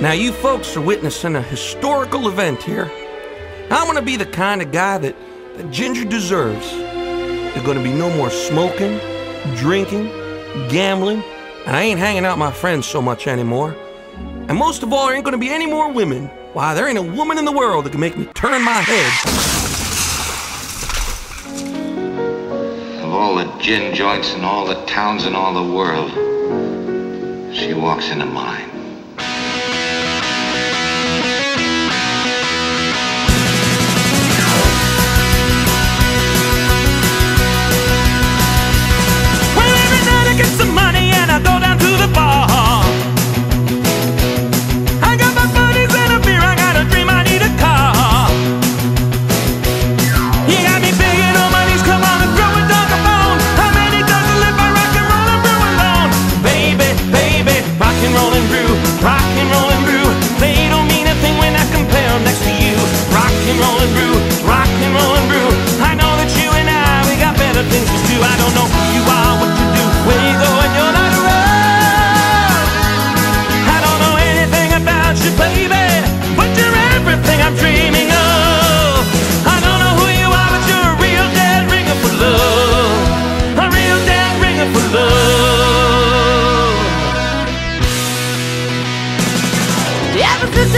Now, you folks are witnessing a historical event here. I'm gonna be the kind of guy that, that Ginger deserves. There's gonna be no more smoking, drinking, gambling, and I ain't hanging out my friends so much anymore. And most of all, there ain't gonna be any more women. Why, there ain't a woman in the world that can make me turn my head. Of all the gin joints in all the towns in all the world, she walks into mine.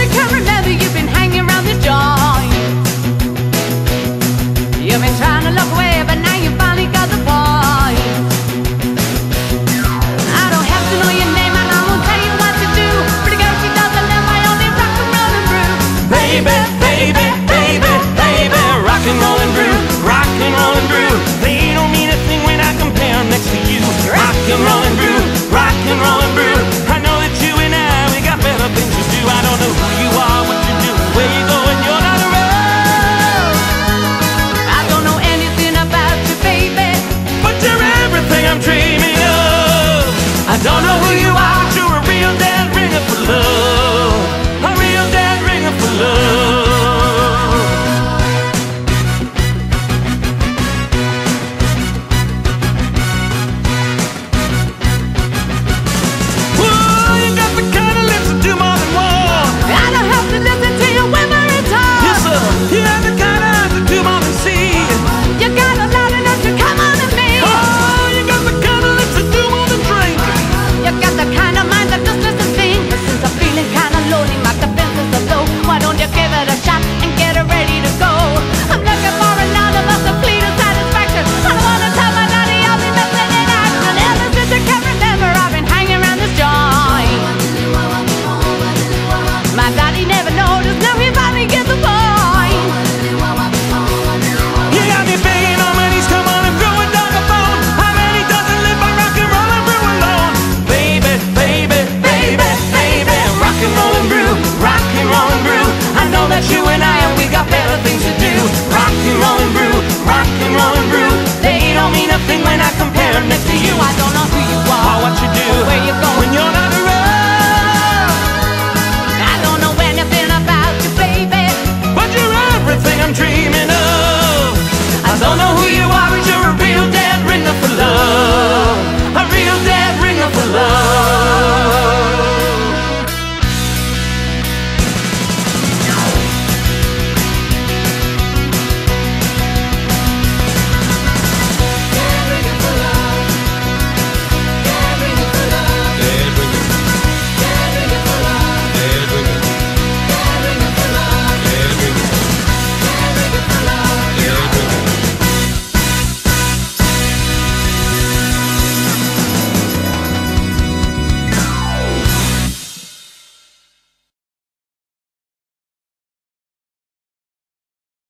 they can remember. nothing when I compare next to you. I don't know who you are or what you do.